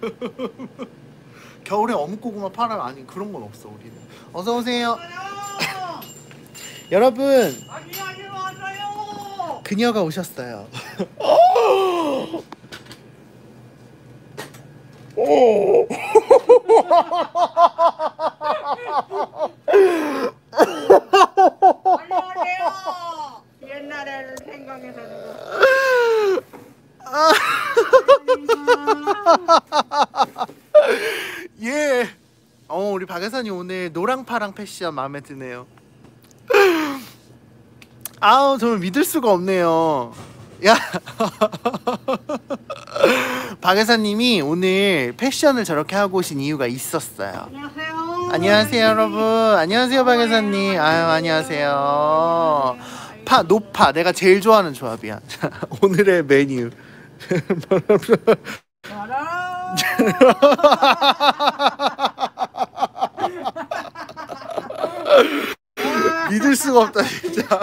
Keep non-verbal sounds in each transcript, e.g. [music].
[laughs] 겨울에 어묵 고구마 팔아요? 아니 그런 건 없어 우리는. 어서 오세요. 여러분 아니 아니 왔어요. 그녀가 오셨어요. 안녕하세요. 옛날에를 생각해서 [laughs] 예. 어 우리 박 여사님 오늘 노랑파랑 패션 마음에 드네요. [gasps] 아우 정말 믿을 수가 없네요. 야. [laughs] 박 여사님이 오늘 패션을 저렇게 하고 오신 이유가 있었어요. 안녕하세요. 안녕하세요 여러분. 안녕하세요 박 여사님. 아유 안녕하세요. 파 노파 내가 제일 좋아하는 조합이야. [laughs] 자, 오늘의 메뉴. [laughs] 알아. [laughs] 믿을 수가 없다 진짜. [laughs]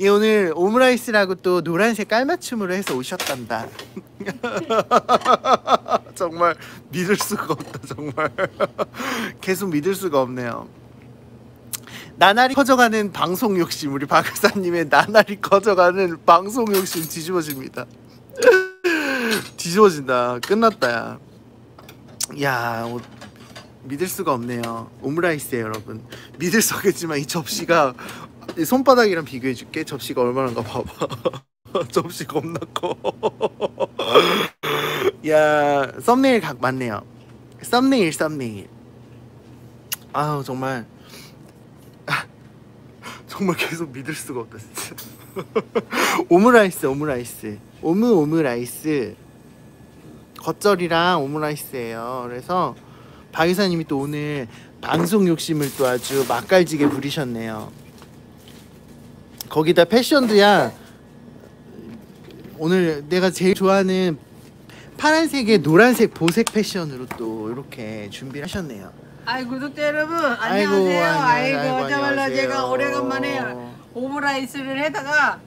예 오늘 오므라이스라고 또 노란색 깔맞춤으로 해서 오셨단다. [laughs] 정말 믿을 수가 없다 정말. 계속 믿을 수가 없네요. 나날이 커져가는 방송 욕심 우리 박사님의 나날이 커져가는 방송 욕심 뒤집어집니다. 뒤집어진다. 끝났다 야. 야 어, 믿을 수가 없네요. 오므라이스에 여러분. 믿을 수 없겠지만 이 접시가 이 손바닥이랑 비교해줄게. 접시가 얼마나가 봐봐. [laughs] 접시 겁나 커. [laughs] 야 썸네일 각 맞네요. thumbnail thumbnail. 아우 정말 아, [laughs] 정말 계속 믿을 수가 없다 진짜. 오므라이스 오므라이스 오므 오므라이스 겉절이랑 오므라이스예요. 그래서 박 여사님이 또 오늘 방송 욕심을 또 아주 맛깔지게 부리셨네요. 거기다 패션도야 오늘 내가 제일 좋아하는 파란색에 노란색 보색 패션으로 또 이렇게 준비를 하셨네요. 아이 구독자 여러분 안녕하세요. 안녕, 아이고 아이고, 안녕하세요. 제가 오래간만에 오므라이스를 해다가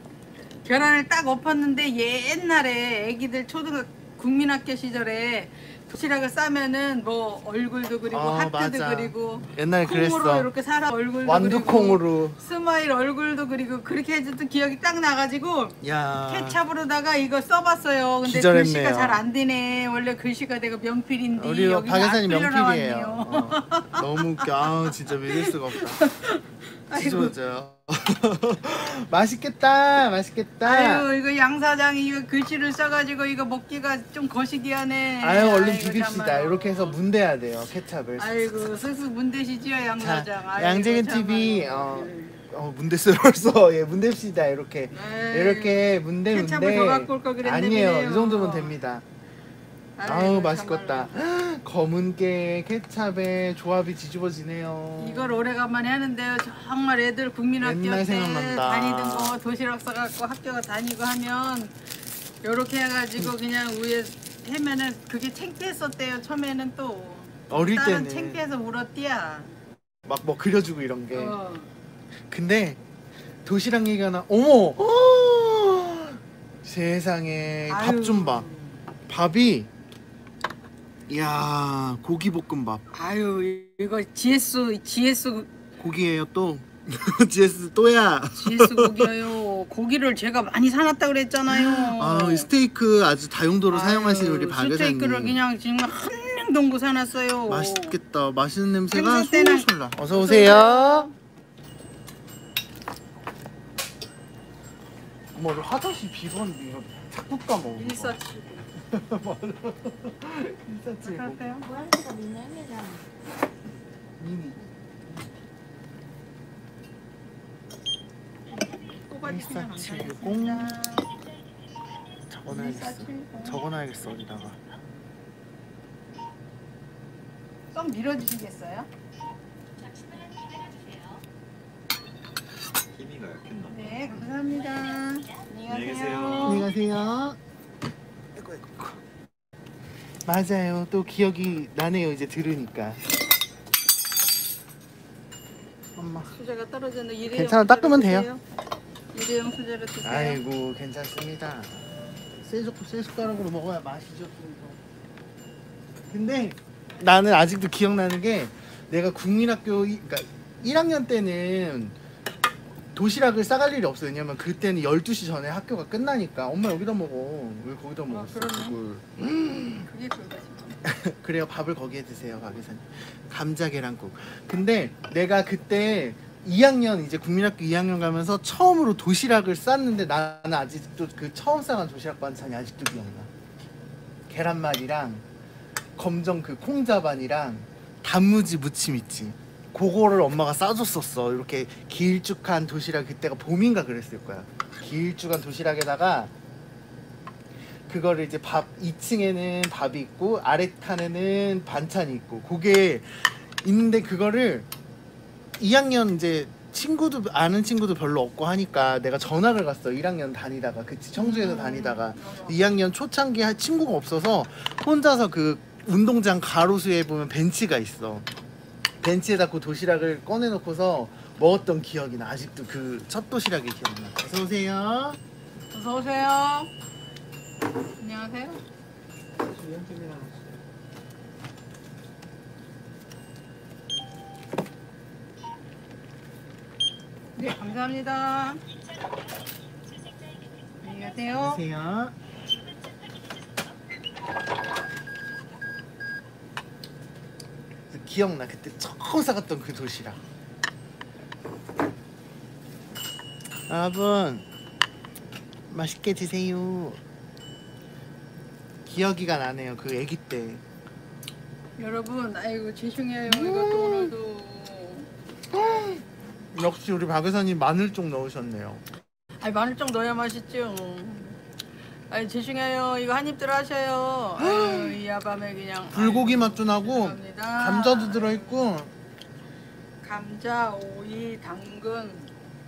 계란을 딱 엎었는데 옛날에 애기들 초등학 국민학교 시절에 도시락을 싸면은 뭐 얼굴도 그리고 아, 하트도 맞아. 그리고 옛날에 콩으로 그랬어. 이렇게 사람 얼굴도 그리고 완두콩으로 smile 얼굴도 그리고 그렇게 해줬던 기억이 딱 나가지고 야 케찹으로다가 이거 써봤어요. 근데 기절했네요. 글씨가 잘 안 되네. 원래 글씨가 내가 명필인데 우리 여기 박 여사님 악 필러 명필이에요. 어, [laughs] 너무 웃겨. 아 진짜 믿을 수가 없다. 아이고. 진짜죠. [laughs] 맛있겠다. 맛있겠다. 아유 이거 양 사장이 이거 글씨를 써가지고 이거 먹기가 좀 거시기하네. 아유 얼른 아이고, 비빕시다. 이렇게 해서 문대야 돼요. 케찹을. 아이고 쓱쓱 문대시지요 양 자, 사장. 아이고, 양재근. TV 어, 어 문댔어요 벌써. [laughs] 예, 문댑시다. 이렇게 에이, 이렇게 문대 문대. 케찹을 더 갖고 올걸 그랬는데 아니에요. 미네요. 이 정도면 됩니다. 아우 맛있겠다. [gasps] 검은 깨 케찹에 조합이 뒤집어지네요. 이걸 오래간만에 하는데요. 정말 애들 국민학교 때 생각난다. 다니던 거 도시락 싸갖고 학교 다니고 하면 요렇게 해가지고 그냥 위에 해면은 그게 창피했었대요. 처음에는 또 어릴 때는 창피해서 울었디야. 막 뭐 그려주고 이런 게. 어. 근데 도시락 얘기가 나. 어머. 어! 세상에 밥 좀 봐. 밥이 이야 고기 볶음밥. 아유 이거 GS GS 고기예요 또? [laughs] GS 또야. GS 고기예요. 고기를 제가 많이 사놨다 그랬잖아요. 아이 스테이크 아주 다용도로 아유, 사용하시는 우리 박 스테이크를 여사님. 그냥 지금 한 명동구 사놨어요. 맛있겠다. 맛있는 냄새가 행사 때는- 솔솔 나 어서 오세요. 우리 화장실 비번인데 이거 자꾸 까먹어. 일사치. 일사칠 할까요? 노란색가 미남이잖아. 미니 꼬바지 그냥 안1470 가겠습니다. 적어놔야겠어 적어놔야겠어 어디다가 좀 밀어주시겠어요? 힘이 가 약했나? 네, 감사합니다. 안녕히 계세요. 안녕히 가세요. 맞아요. 또 기억이 나네요. 이제 들으니까. 엄마. 수저가 떨어졌는데 일회용 괜찮아, 닦으면 돼요. 일회용 수저로 드세요. 아이고 괜찮습니다. 새, 젓- 새 숟가락으로 먹어야 맛이죠. 근데 나는 아직도 기억나는 게 내가 국민학교 이- 그러니까 1학년 때는 도시락을 싸갈 일이 없어요. 왜냐면 그때는 12시 전에 학교가 끝나니까 엄마 여기다 먹어. 왜 거기다 먹었어? 그러네. 그걸. [gasps] 그게 그거지. [laughs] 그래요. 밥을 거기에 드세요, 박예사님. 감자 계란국. 근데 내가 그때 2학년 이제 국민학교 2학년 가면서 처음으로 도시락을 쌌는데 나는 아직도 그 처음 싸간 도시락 반찬이 아직도 기억나. 계란말이랑 검정 그 콩자반이랑 단무지 무침 있지. 그거를 엄마가 싸줬었어. 이렇게 길쭉한 도시락 그때가 봄인가 그랬을 거야. 길쭉한 도시락에다가 그거를 이제 밥 2층에는 밥이 있고 아래 칸에는 반찬이 있고 그게 있는데 그거를 2학년 이제 친구도 아는 친구도 별로 없고 하니까 내가 전학을 갔어 1학년 다니다가 그치 청주에서 다니다가 2학년 초창기 할 친구가 없어서 혼자서 그 운동장 가로수에 보면 벤치가 있어 벤치에다 그 도시락을 꺼내놓고서 먹었던 기억이 나 아직도 그 첫 도시락이 기억나 어서 오세요 어서 오세요. 안녕하세요. 네, 감사합니다. 안녕히 가세요. 안녕하세요. 그래서 기억나 그때 처음 사갔던 그 도시락. 여러분 맛있게 드세요. 기억이가 나네요 그 아기 때. 여러분, 아이고 죄송해요. 이것도 오늘도 [gasps] 역시 우리 박 여사님 마늘 좀 넣으셨네요. 아이 마늘 좀 넣어야 맛있죠. 아이 죄송해요. 이거 한 입 들어 하셔요. 아유, 이 야밤에 그냥 불고기 맛도 나고 감사합니다. 감자도 들어있고 감자, 오이, 당근,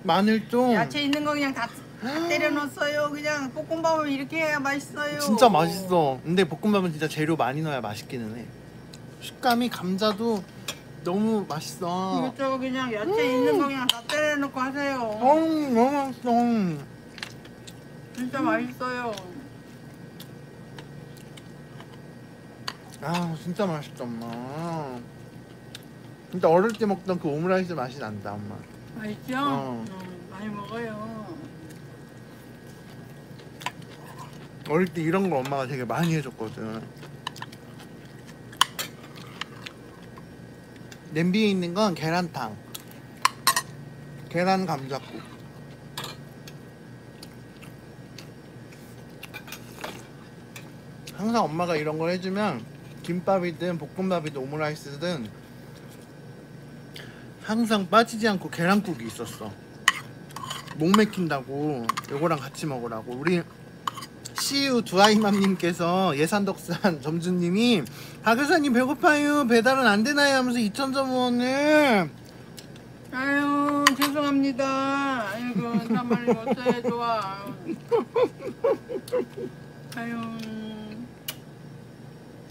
마늘 좀 야채 있는 거 그냥 다, 다 때려 넣었어요. 그냥 볶음밥을 이렇게 해야 맛있어요. 진짜 맛있어. 근데 볶음밥은 진짜 재료 많이 넣어야 맛있기는 해. 식감이 감자도 너무 맛있어. 이것저것 그냥 야채 있는 거 그냥 다 때려 넣고 하세요. 어, 너무 맛있어. 진짜 맛있어요. 아, 진짜 맛있다, 엄마. 진짜 어릴 때 먹던 그 오므라이스 맛이 난다, 엄마. 맛있죠? 어. 음, 많이 먹어요. 어릴 때 이런 거 엄마가 되게 많이 해줬거든. 냄비에 있는 건 계란탕. 계란 감자국. 항상 엄마가 이런 걸 해주면 김밥이든 볶음밥이든 오므라이스든 항상 빠지지 않고 계란국이 있었어. 목 맥힌다고 요거랑 같이 먹으라고 우리 CU 두아이맘님께서 예산덕산 점주님이 박여사님 배고파요 배달은 안 되나요 하면서 2,000점 원을 아유 죄송합니다. 아이고 참말로 어째 좋아. 아유.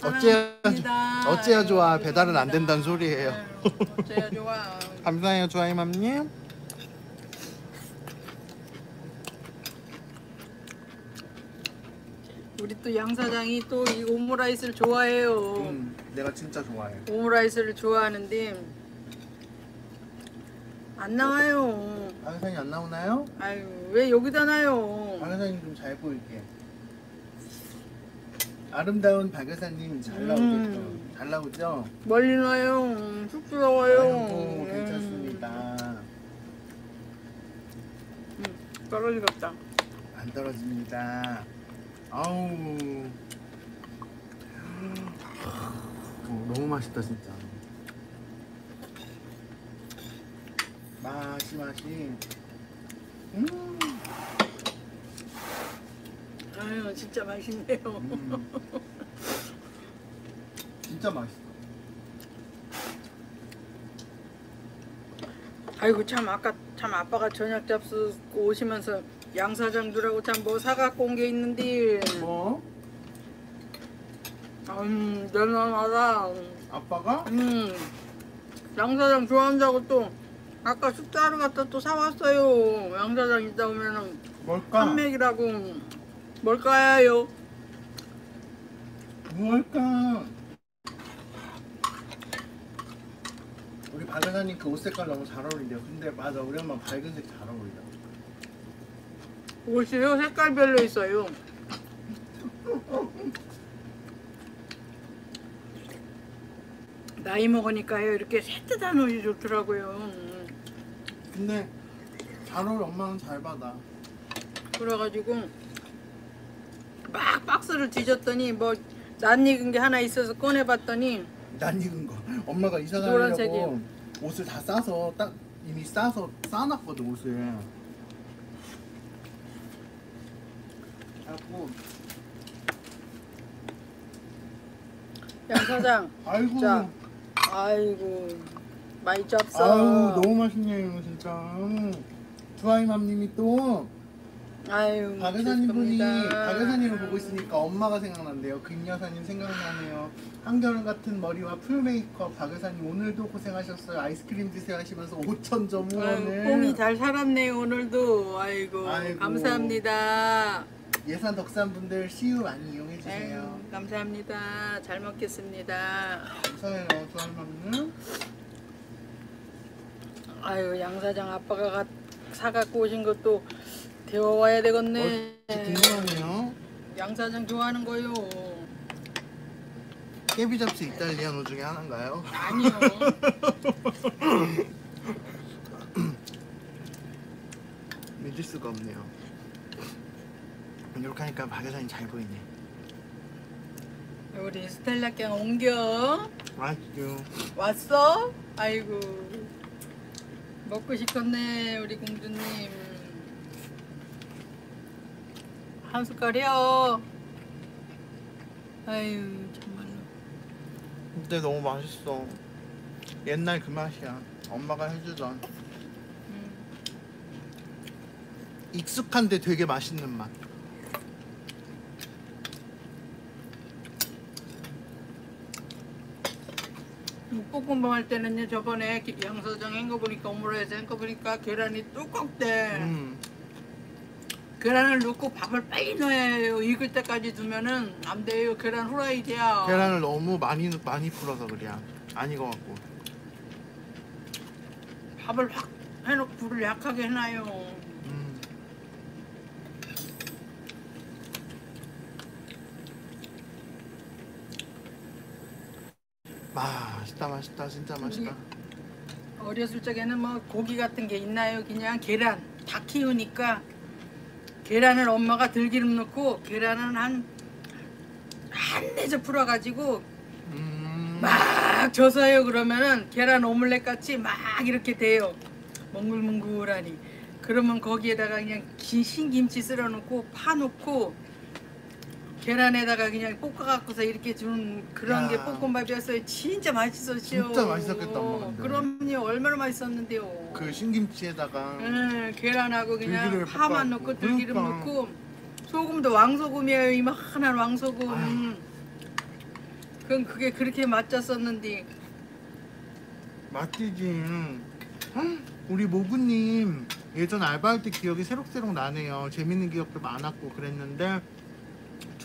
어째야- 사랑합니다. 어째야 좋아. 배달은 안 된다는. 소리예요. 아유, 어째야 좋아. [laughs] 감사해요 두아이맘님 우리 또 양 사장이 또 이 오므라이스를 좋아해요. 음, 내가 진짜 좋아해 오므라이스를 좋아하는데 안 나와요. 박여사님 안 나오나요? 아유 왜 여기다 놔요? 박여사님 좀 잘 보일게 아름다운 박 여사님 잘 음. 나오겠죠 잘 나오죠? 멀리. 음, 쑥스러워요. 아이고 음. 괜찮습니다 음, 떨어지겠다. 안 떨어집니다. 아우. 어, 너무 맛있다 진짜. 맛이 맛이. 음. 아유 진짜 맛있네요. 음. [laughs] 진짜 맛있어. 아이고 참 아까 참 아빠가 저녁 잡수고 오시면서 양 사장들하고 참 뭐 사갖고 온 게 있는데 뭐? 음 대단하다. 아빠가? 음, 양 사장 좋아한다고 또 아까 쑥자루 갖다 또 사왔어요. 양사장 있다 오면은 뭘까? 판맥이라고 뭘까요? 뭘까? 우리 박은하님 그 옷 색깔 너무 잘 어울린대요. 근데 맞아 우리 엄마 밝은색 잘 어울려. 옷이요 색깔별로 있어요. 나이 먹으니까요 이렇게 새뜻한 옷이 좋더라고요. 근데 잘 어울려 엄마는 잘 받아. 그래가지고 막 박스를 뒤졌더니 뭐 낯익은 게 하나 있어서 꺼내봤더니 난 익은 거. 엄마가 이사 노란색이요. 가려고 옷을 다 싸서 딱 이미 싸서 싸놨거든 옷을. 그래갖고 양 사장 아이고 자. 아이고 많이 짭어. 아유 너무 맛있네요 진짜. 주아이 맘님이 또 아유 박 여사님 분이 죄송합니다. 박 여사님을 보고 있으니까 엄마가 생각난대요. 금 여사님 생각나네요. 한결 같은 머리와 풀 메이크업 박 여사님 오늘도 고생하셨어요. 아이스크림 드세요 하시면서 5천 점 후원을 뽕이 잘 살았네요 오늘도. 아이고, 아이고. 감사합니다. 예산 덕산 분들 CU 많이 이용해 주세요. 아유, 감사합니다. 잘 먹겠습니다. 감사해요 주아이맘님. 아유 양 사장 아빠가 가- 사갖고 오신 것도 데워와야 되겠네. 어, 궁금하네요. 양 사장 좋아하는 거요. 깨비 잡스 이탈리아노 중에 하나인가요? 아니요. [laughs] 믿을 수가 없네요. 이렇게 하니까 박 여사님 잘 보이네. 우리 스텔라 gang 옮겨 맛있죠. 왔어? 아이고 먹고 싶겠네 우리 공주님. 한 숟갈이요. 아유 정말로. 근데 너무 맛있어. 옛날 그 맛이야. 엄마가 해주던 음. 익숙한데 되게 맛있는 맛. 볶음밥 할 때는요 저번에 양서장 한거 보니까 오므라이스 한거 보니까 계란이 두껍대 음. 계란을 넣고 밥을 빨리 넣어야 해요 익을 때까지 두면은 안 돼요 계란 후라이 돼요 계란을 너무 많이 많이 풀어서 그래. 안 익어갖고. 밥을 확 해놓고 불을 약하게 해놔요 음. 맛있다 맛있다 진짜 맛있다. 어렸을 적에는 뭐 고기 같은 게 있나요 그냥 계란 다 키우니까 계란을 엄마가 들기름 넣고 계란은 한 한대접 풀어가지고 음. 막 져서요 그러면은 계란 오믈렛 같이 막 이렇게 돼요 몽글몽글하니 그러면 거기에다가 그냥 긴 신김치 쓸어 놓고 파 놓고 계란에다가 그냥 볶아 갖고서 이렇게 주는 그런 야. 게 볶음밥이었어요 진짜 맛있었죠 진짜 맛있었겠다, 엄마 근데. 그럼요 얼마나 맛있었는데요 그 신김치에다가 응, 계란하고 그냥 들기름을 파만 볶아갖고. 넣고 들기름 그러니까. 넣고 소금도 왕소금이에요 이만한 왕소금 아유. 그럼 그게 그렇게 맛졌었는데 맛지지. 헉, 우리 모구님 예전 알바할 때 기억이 새록새록 나네요. 재밌는 기억도 많았고 그랬는데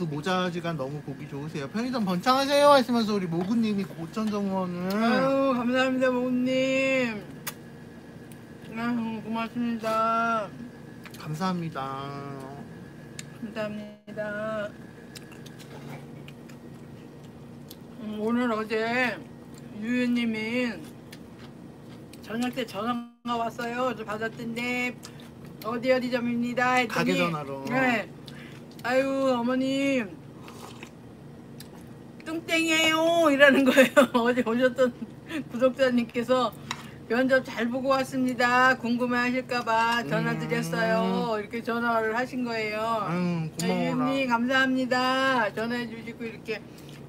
두 모자지간 너무 보기 좋으세요. 편의점 번창하세요 하시면서 우리 모구님이 고천 정원을 아유 감사합니다 모님 아유 고맙습니다 감사합니다. 감사합니다 음, 오늘 어제 유유님이 저녁 때 전화가 왔어요 저 받았던데 어디 어디 점입니다 했더니 가게 전화로. 네. 아유 어머님 뚱땡이에요 이라는 거예요 [laughs] 어제 오셨던 구독자님께서 면접 잘 보고 왔습니다 궁금해 하실까봐 전화 음. 드렸어요 이렇게 전화를 하신 거예요 아유 고마워라. 유님 감사합니다 전화해 주시고 이렇게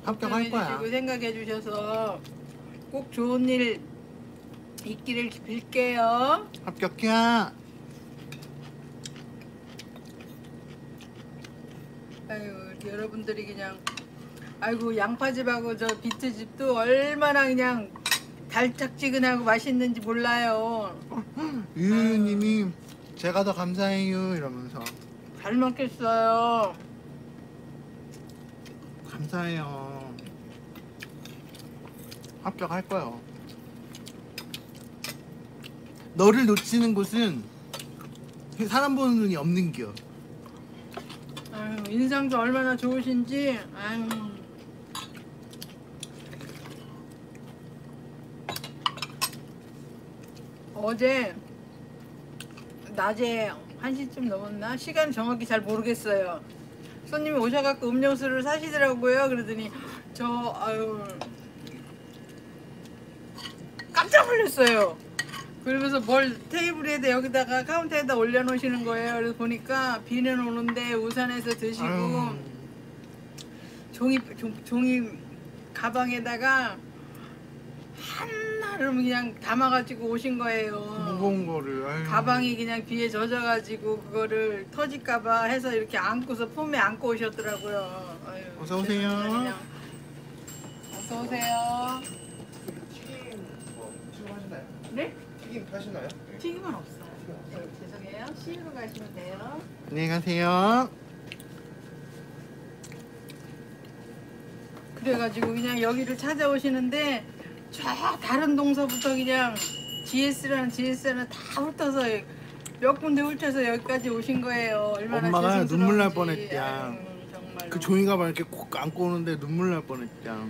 합격할 거야. 주시고 생각해 주셔서 꼭 좋은 일 있기를 빌게요 합격이야. 아유 여러분들이 그냥 아이고 양파집하고 저 비트집도 얼마나 그냥 달짝지근하고 맛있는지 몰라요 [laughs] 유유님이 제가 더 감사해요 이러면서 잘 먹겠어요. 감사해요. 합격할 거예요. 너를 놓치는 곳은 사람 보는 눈이 없는 겨. 아유, 인상도 얼마나 좋으신지. 아유. 어제 낮에 1시쯤 넘었나? 시간 정확히 잘 모르겠어요. 손님이 오셔갖고 음료수를 사시더라고요. 그러더니 저 아유 깜짝 놀랐어요. 그러면서 뭘 테이블에다 여기다가 카운터에다 올려놓으시는 거예요. 그래서 보니까 비는 오는데 우산에서 드시고 아유, 종이 종, 종이 가방에다가 하나를 그냥 담아가지고 오신 거예요. 무거운 거를. 아유. 가방이 그냥 비에 젖어가지고 그거를 터질까봐 해서 이렇게 안고서 폼에 안고 오셨더라고요. 아유, 어서 오세요. 그냥. 어서 오세요. 튀김 뭐? 네? 튀김 하시나요? 튀김은 없어요. 네, 죄송해요. 시으로 가시면 돼요. 안녕히 가세요. 그래가지고 그냥 여기를 찾아오시는데 저 다른 동서부터 그냥 GS라는 GS는 다 훑어서 몇 군데 훑어서 여기까지 오신 거예요. 얼마나 엄마가 죄송스러운지. 눈물 날 뻔했대야. 그 종이 가방 이렇게 콕 안고 오는데 눈물 날 뻔했죠.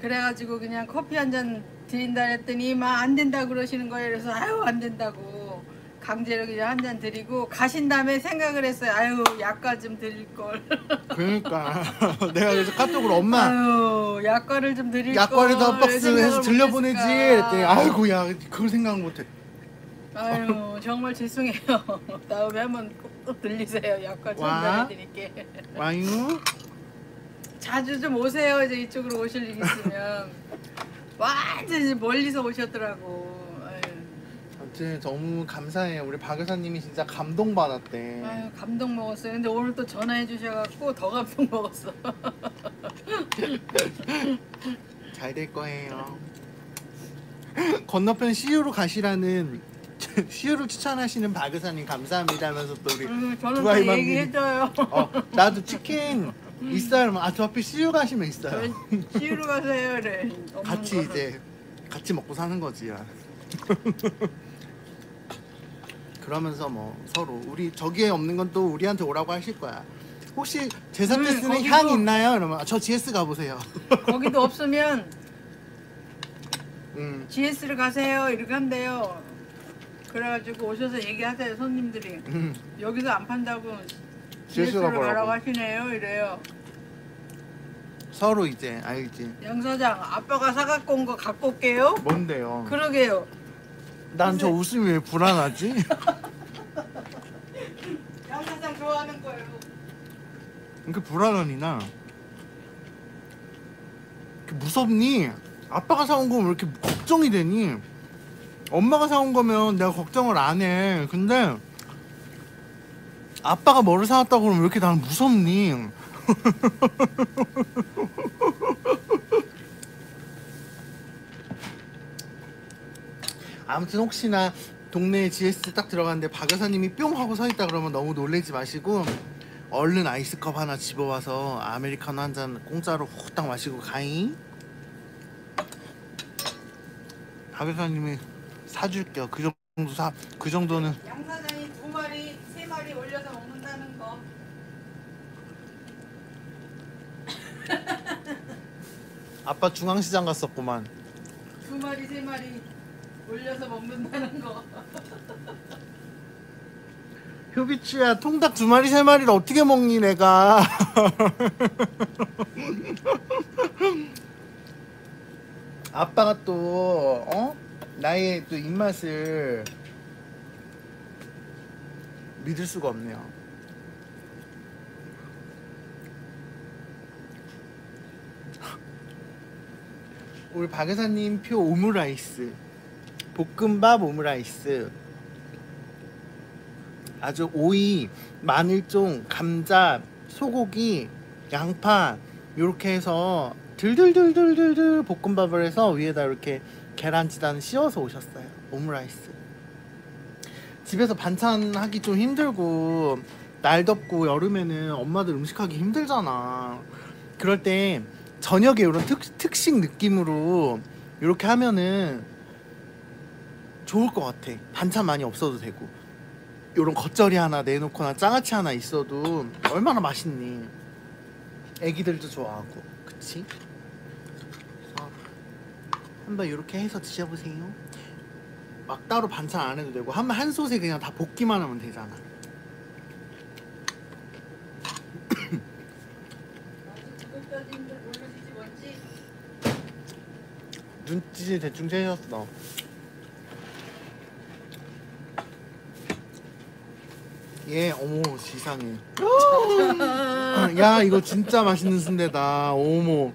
그래가지고 그냥 커피 한잔 드린다 했더니 막 안 된다 그러시는 거예요. 그래서 아유 안 된다고 강제로 그냥 한 잔 드리고 가신 다음에 생각을 했어요. 아유 약과 좀 드릴 걸. [laughs] 그러니까 [laughs] 내가 그래서 카톡으로 엄마 아유 약과를 좀 드릴 걸. 약과리도 한 박스 생각을 해서 들려보내지. 그랬더니 아이고 야 그걸 생각 못해 아유 정말 죄송해요. [laughs] 다음에 한번 꼭 들리세요. 약과 와. 전달해드릴게. 와유 자주 좀 오세요. 이제 이쪽으로 오실 일 있으면 완전히 멀리서 오셨더라고. 아무튼 너무 감사해요 우리 박 여사님이 진짜 감동 받았대 아유 감동 먹었어요. 근데 오늘 또 전화해 주셔갖고 더 감동 먹었어. [laughs] 잘 될 거예요 건너편 CU로 가시라는 [laughs] CU를 추천하시는 박 여사님 감사합니다 하면서 또 우리 음, 저는 또. 얘기해줘요. 어, 나도 치킨 있어요 그러면 아저 앞에 CU 가시면 있어요 시우로 가세요. 그래. 없는 같이 거는. 이제 같이 먹고 사는 거지. 야. [laughs] 그러면서 뭐 서로 우리 저기에 없는 건 또 우리한테 오라고 하실 거야. 혹시 제사 때 음, 쓰는 거기도- 향 있나요? 이러면 아, 저 GS 가보세요. [laughs] 거기도 없으면 음, GS를 가세요. 이렇게 한대요. 그래가지고 오셔서 얘기하세요. 손님들이. 음, 여기서 안 판다고 가라고 뭐라고? 하시네요. 이래요. 서로 이제 알지. 양 사장, 아빠가 사갖고 온 거 갖고 올게요. 뭔데요? 그러게요. 난 저 웃음이 왜 불안하지? [laughs] 양 사장 좋아하는 거예요. 이렇게 불안하니 나. 이렇게 무섭니? 아빠가 사온 거면 왜 이렇게 걱정이 되니? 엄마가 사온 거면 내가 걱정을 안 해. 근데 아빠가 뭐를 사왔다고 그러면 왜 이렇게 나는 무섭니? [laughs] 아무튼 혹시나 동네에 GS 딱 들어갔는데 박 여사님이 뿅 하고 서 있다 그러면 너무 놀래지 마시고 얼른 아이스컵 하나 집어와서 아메리카노 한 잔 공짜로 후딱 마시고 가잉 박 여사님이 사줄게요 그 정도 사 그 정도는 양 사장이 두 마리, 세 마리 올려서 먹는다는 거. 아빠 중앙시장 갔었구만 두 마리, 세 마리 올려서 먹는다는 거. 효비추야 통닭 두 마리 세 마리를 어떻게 먹니 내가 [laughs] 아빠가 또 어? 나의 또 입맛을 믿을 수가 없네요 우리 박 여사님 표 오므라이스 볶음밥 오므라이스 아주 오이, 마늘종, 감자, 소고기, 양파 이렇게 해서 들들들들들들 볶음밥을 해서 위에다 이렇게 계란치단 씌워서 오셨어요. 오므라이스. 집에서 반찬 하기 좀 힘들고 날 덥고 여름에는 엄마들 음식하기 힘들잖아. 그럴 때 저녁에 이런 특, 특식 느낌으로 이렇게 하면은 좋을 것 같아. 반찬 많이 없어도 되고. 요런 겉절이 하나 내놓거나 장아찌 하나 있어도 얼마나 맛있니. 애기들도 좋아하고. 그치? 한번 이렇게 해서 드셔보세요. 막 따로 반찬 안 해도 되고 한, 한 솥에 그냥 다 볶기만 하면 되잖아. 구독자님들 모르시지 뭔지 눈짓이 대충 채셨어. 예, 어머 지상해. 야 이거 진짜 맛있는 순대다. 어머.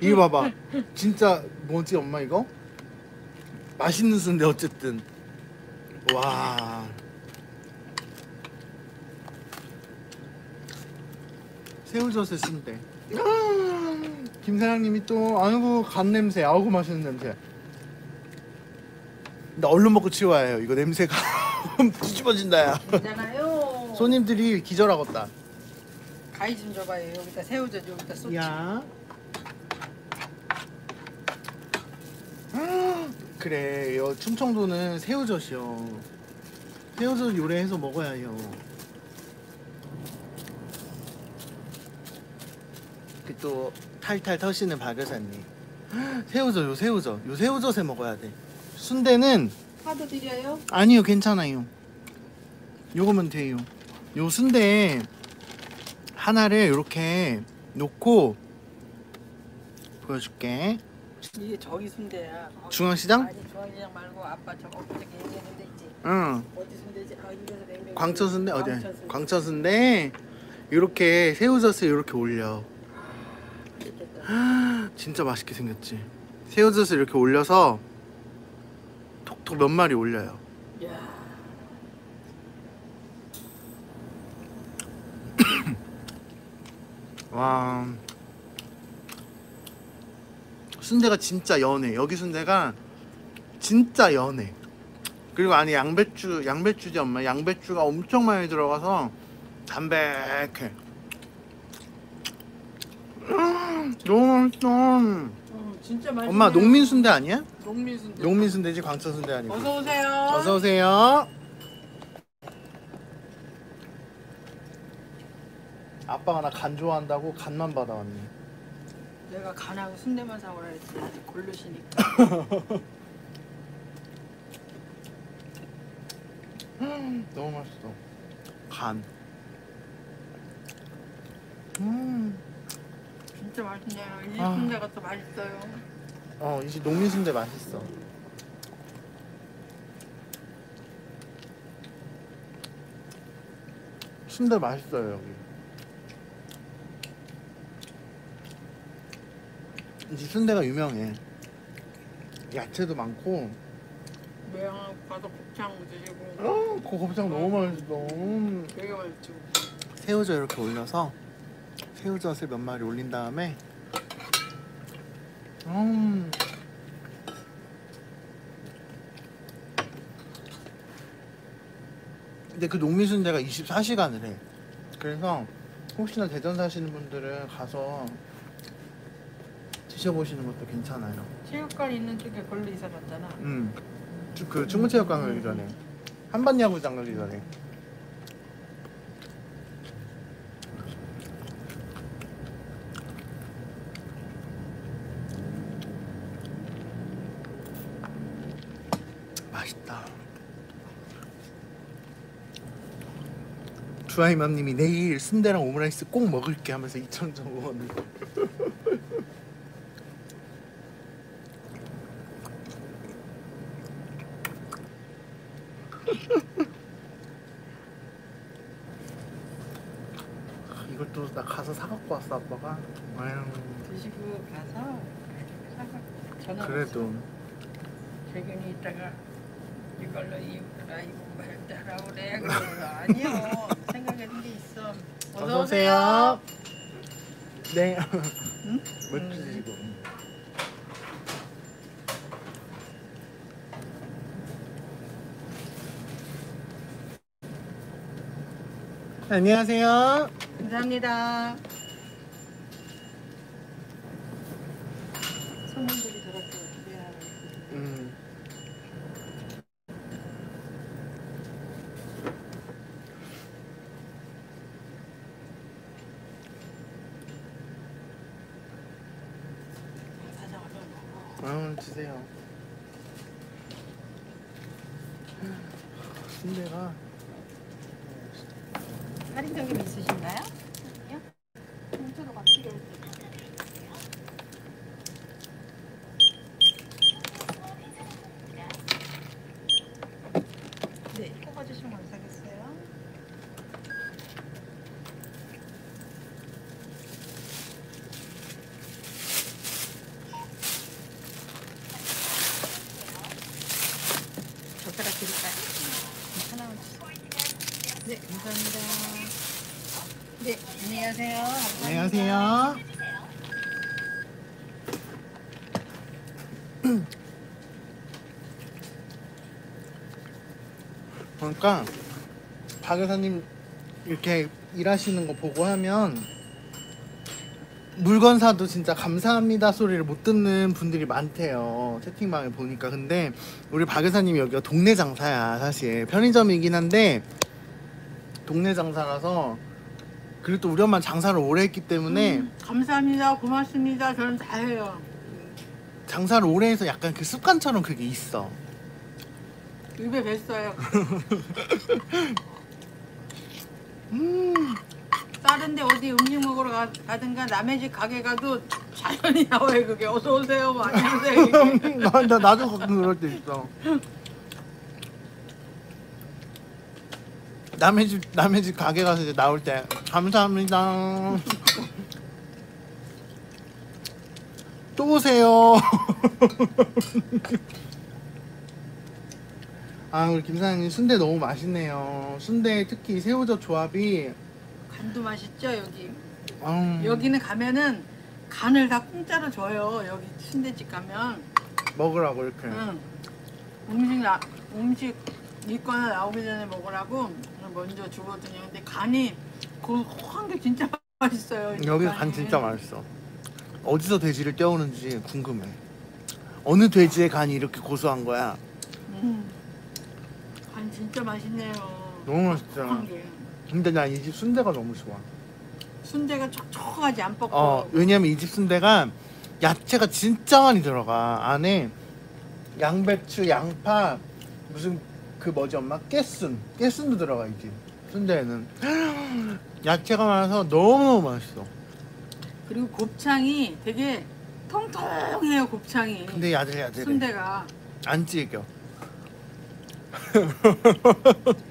이거 봐봐. 진짜 뭐지 엄마 이거? 맛있는 순대 어쨌든. 와. 새우젓의 순대. 김 사장님이 또 아이고 간 냄새, 아이고 맛있는 냄새. 나 얼른 먹고 치워야 해요. 이거 냄새가 [laughs] 뒤집어진다야. 손님들이 기절하겠다. 가위 좀 줘봐요. 여기다 새우젓 여기다 쏟지. 야. 그래, 요 충청도는 새우젓이요. 새우젓 요리해서 먹어야 해요. 또 탈탈 터시는 박 여사님. 새우젓, 요 새우젓, 요 새우젓에 먹어야 돼. 순대는 파도 드려요? 아니요, 괜찮아요. 요거면 돼요. 요 순대 하나를 이렇게 놓고 보여줄게. 이게 저기 순대야. 중앙시장? 아니 중앙시장 말고 아빠 저거 그저께 얘기했는데 있지. 응. 어디 순대지? 아 이래서 냉면. 광천 순대 어디? 광천 순대. 광천 순대. 이렇게 새우젓을 이렇게 올려. 맛있겠다. [gasps] 진짜 맛있게 생겼지. 새우젓을 이렇게 올려서 톡톡 몇 마리 올려요. 야. [coughs] 와. 순대가 진짜 연해. 여기 순대가 진짜 연해. 그리고 안에 양배추, 양배추지 엄마. 양배추가 엄청 많이 들어가서 담백해. 음, 너무 맛있어. 음, 진짜 맛있네. 엄마 농민 순대 아니야? 농민 순대. 농민 순대지 광천 순대 아니고. 어서 오세요. 어서 오세요. 아빠가 나 간 좋아한다고 간만 받아왔네. 내가 간하고 순대만 사오라 했지. 아직 고르시니까. [laughs] 너무 맛있어. 간. 음. 진짜 맛있네요. 이 아. 순대가 또 맛있어요. 어, 이제 농민 순대 맛있어. 순대 맛있어요, 여기. 이 순대가 유명해. 야채도 많고, 매양 가서 곱창 드시고 어, 그 곱창 너무 맛있어. 음. 되게 맛있죠. 새우젓 이렇게 올려서 새우젓을 몇 마리 올린 다음에 음. 근데 그 농민순대가 24시간을 해. 그래서 혹시나 대전 사시는 분들은 가서 드셔보시는 것도 괜찮아요. 체육관 있는 쪽에 걸로 이사 갔잖아. 음. 주- 그 충무체육관 가기 전에 한반야구장 가기 전에 맛있다. 주아이맘님이 내일 순대랑 오므라이스 꼭 먹을게 하면서 2천 점 먹었는데 이걸 또 나 가서 사갖고 왔어 아빠가? 아유. 드시고 가서 전화 그래도. 최근에 있다가 이걸로 따라 오래 그래서 아니요 생각하는 게 있어. 안녕하세요. 네. [laughs] 맥주 드시고. 음. 안녕하세요. 감사합니다. 주세요. 순대가 할인 적이 있으신가요? 공짜로 맞추게 해주세요. 네, 뽑아주시면 감사하겠어요. 젓가락 드릴까요? 하나만 주세요. 네, 감사합니다. 네, 안녕히 가세요. 감사합니다. 안녕하세요. [clears throat] 그러니까 박 여사님 이렇게 일하시는 거 보고 하면 물건 사도 진짜 감사합니다 소리를 못 듣는 분들이 많대요 채팅방에 보니까 근데 우리 박 여사님 여기가 동네 장사야 사실 편의점이긴 한데 동네 장사라서 그리고 또 우리 엄마 장사를 오래 했기 때문에 음, 감사합니다. 고맙습니다. 저는 다 해요. 장사를 오래 해서 약간 그 습관처럼 그게 있어 입에 뱄어요. [laughs] 음 다른 데 어디 음식 먹으러 가, 가든가 남의 집 가게 가도 자연히 나와요 그게 어서 오세요 뭐 안녕하세요. [laughs] 나, 나, 나도 가끔 그럴 때 있어. 남의 집 남의 집 가게 가서 이제 나올 때 감사합니다. 또 오세요. [laughs] 아 우리 김 사장님 순대 너무 맛있네요. 순대 특히 새우젓 조합이 간도 맛있죠 여기 음, 여기는 가면은 간을 다 공짜로 줘요 여기 순대집 가면 먹으라고 이렇게. 응. 음식 나 음식 있거나 나오기 전에 먹으라고 먼저 주거든요 근데 간이 고소한 게 진짜 [laughs] 맛있어요 이 여기. 간 진짜 맛있어. 어디서 돼지를 떼오는지 궁금해. 어느 돼지의 간이 이렇게 고소한 거야? 음. 간 진짜 맛있네요 너무 게. 근데 난 이 집 순대가 너무 좋아. 순대가 촉촉하지 안 뻑뻑 어, 왜냐면 이 집 순대가 야채가 진짜 많이 들어가. 안에 양배추, 양파, 무슨 그 뭐지 엄마? 깨순. 깨순도 들어가 이 집. 순대에는. [gasps] 야채가 많아서 너무너무 맛있어. 그리고 곱창이 되게 통통해요 곱창이 근데 야들야들해. 순대가 안 질겨. [laughs]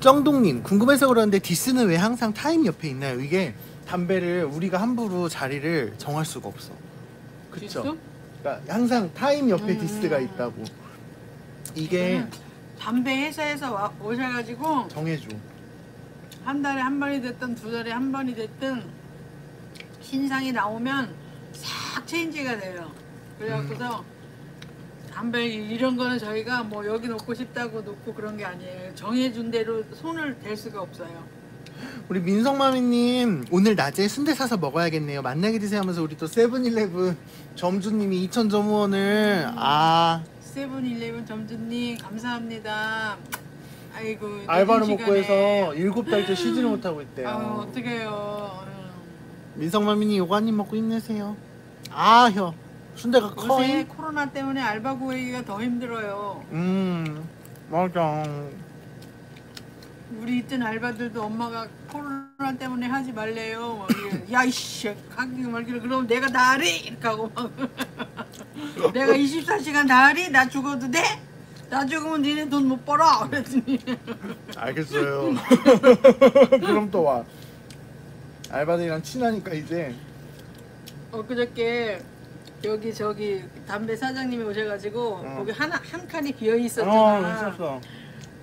정동님 궁금해서 그러는데 디스는 왜 항상 타임 옆에 있나요? 이게 담배를 우리가 함부로 자리를 정할 수가 없어. 그쵸? 디스? 그러니까 항상 타임 옆에 음. 디스가 있다고. 이게 담배 회사에서 와, 오셔가지고 정해줘. 한 달에 한 번이 됐든 두 달에 한 번이 됐든 신상이 나오면 싹 체인지가 돼요. 그래갖고서 담배 이런 거는 저희가 뭐 여기 놓고 싶다고 놓고 그런 게 아니에요. 정해준 대로 손을 댈 수가 없어요. 우리 민성마미님 오늘 낮에 순대 사서 먹어야겠네요. 만나게 되세요 하면서 우리 또 세븐일레븐 점주님이 2,000점 후원을 아 세븐일레븐 점주님 감사합니다. 아이고 알바를 늦은 먹고 시간에. 해서 일곱 달째 쉬지를 못하고 있대요. 아유 어떡해요. 민성마미님 입 먹고 힘내세요. 아 혀. 순대가 요새 커. 코로나 때문에 알바 구하기가 더 힘들어요. 음 맞아. 우리 있던 알바들도 엄마가 코로나 때문에 하지 말래요. 막 이래. 야 이씨 하기 말기를 그럼 내가 다 하리 이렇게 하고 막 [laughs] 내가 24시간 다 하리 나 죽어도 돼? 나 죽으면 니네 돈 못 벌어 그랬더니 알겠어요. [laughs] 그럼 또 와. 알바들이랑 친하니까 이제 엊그저께 여기 저기 담배 사장님이 오셔가지고 어. 거기 하나 한 칸이 비어 있었잖아. 어 있었어.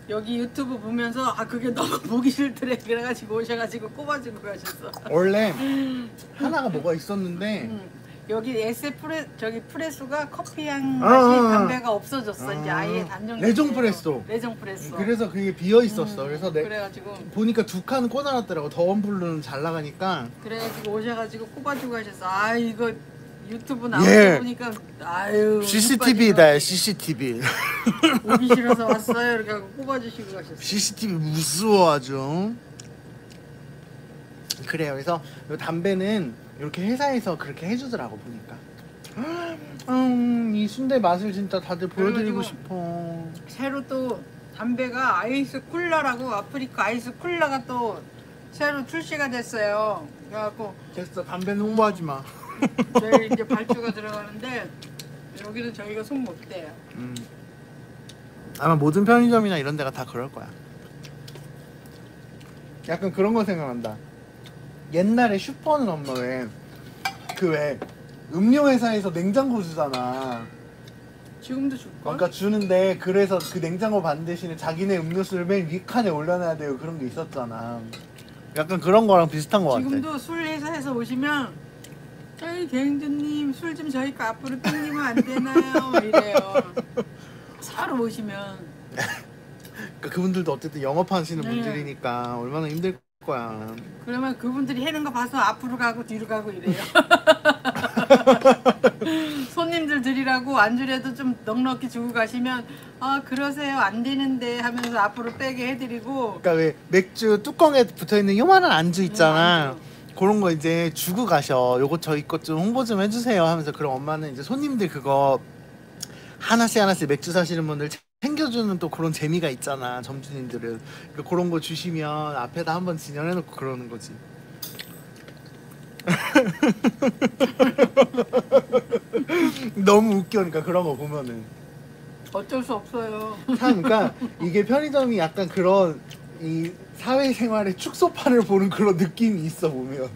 여기 유튜브 보면서 아 그게 너무 [laughs] 보기 싫더래 그래가지고 오셔가지고 꼽아주고 가셨어. 원래 [laughs] 하나가 뭐가 있었는데 응. 여기 에세 프레 저기 프레소가 커피 향 아, 맛이 아, 아. 담배가 없어졌어 이제 아, 아예 단정 레종 프레소. 레종 프레소 그래서 그게 비어 있었어. 음, 그래서 내 그래가지고 보니까 두 칸 꽂아놨더라고. 더원 블루는 잘 나가니까. 그래가지고 오셔가지고 꼽아주고 가셨어 아 이거 유튜브 예. 나오다 보니까 아유 CCTV다, CCTV. [laughs] 오기 싫어서 왔어요 이렇게 하고 꼽아주시고 가셨어 CCTV 무서워 아주. 그래요. 그래서 요 담배는 이렇게 회사에서 그렇게 해주더라고 보니까. [gasps] 음, 이 순대 맛을 진짜 다들 보여드리고 싶어. 새로 또 담배가 아이스 쿨러라고 아프리카 아이스 쿨러가 또 새로 출시가 됐어요. 그래갖고 됐어, 담배는 홍보하지 마. 저희 이제 발주가 들어가는데 여기는 저희가 손 못 대요. 음. 아마 모든 편의점이나 이런 데가 다 그럴 거야. 약간 그런 거 생각난다. 옛날에 슈퍼는 엄마 왜 그 왜 음료 회사에서 냉장고 주잖아. 지금도 줄걸? 그러니까 주는데 그래서 그 냉장고 반 대신에 자기네 음료수를 맨 윗칸에 올려놔야 되고 그런 게 있었잖아. 약간 그런 거랑 비슷한 거 같아. 지금도 술 회사에서 오시면 저희 개인주님 술 좀 저희 거 앞으로 땡기면 안 되나요? 막 이래요. 사러 오시면 그러니까 그분들도 어쨌든 영업하시는 네. 분들이니까 얼마나 힘들 거야. 그러면 그분들이 해는 거 봐서 앞으로 가고 뒤로 가고 이래요. [laughs] 손님들 드리라고 안주라도 좀 넉넉히 주고 가시면 아 그러세요 안 되는데 하면서 앞으로 빼게 해드리고 그러니까 왜 맥주 뚜껑에 붙어 있는 요만한 안주 있잖아. 안주. 그런 거 이제 주고 가셔. 요거 저희 것 좀 홍보 좀 해주세요 하면서 그럼 엄마는 이제 손님들 그거 하나씩 하나씩 맥주 사시는 분들 챙겨주는 또 그런 재미가 있잖아. 점주님들은 그러니까 그런 거 주시면 앞에다 한번 진열해놓고 그러는 거지. [laughs] 너무 웃겨니까 그런 거 보면은. 어쩔 수 없어요. 참, 그러니까 이게 편의점이 약간 그런 이 사회생활의 축소판을 보는 그런 느낌이 있어 보면.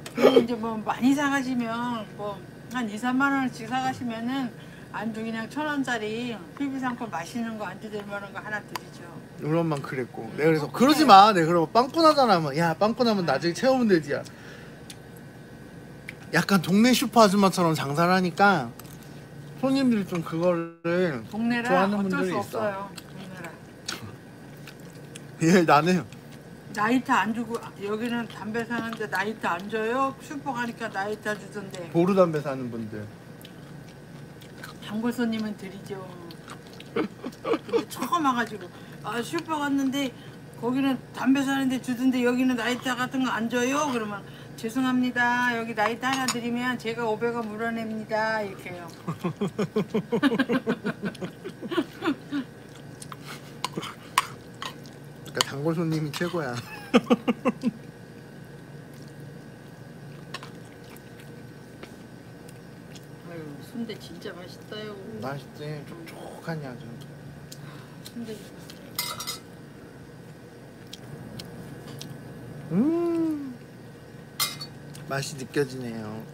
이제 뭐 많이 사가시면 뭐 한 2, 3만 원씩 사가시면은 안주 그냥 천 원짜리 PB 상품 맛있는 거 안주 될 만한 거 하나 드리죠. 우리 엄마는 그랬고. 내가 그래서 그러지 마. 내가 그러면 빵꾸나잖아. 하면 야 빵꾸나면 나중에 채우면 되지 야. 약간 동네 슈퍼 아줌마처럼 장사를 하니까 손님들이 좀 그거를 동네라 좋아하는 어쩔 분들이 수 있어. 없어요. 예 나는 라이터 안 주고 여기는 담배 사는데 라이터 안 줘요? 슈퍼 가니까 라이터 주던데 보루 담배 사는 분들. 단골 손님은 드리죠. 근데 처음 와가지고 아 슈퍼 갔는데 거기는 담배 사는데 주던데 여기는 나이트 같은 거 안 줘요? 그러면 죄송합니다. 여기 나이트 하나 드리면 제가 500원 물어냅니다. 이렇게 해요. [laughs] 그러니까 단골 손님이 최고야. 아유 순대 진짜 맛있다요. 맛있지. 촉촉하니 아주. 순대 음 맛이 느껴지네요.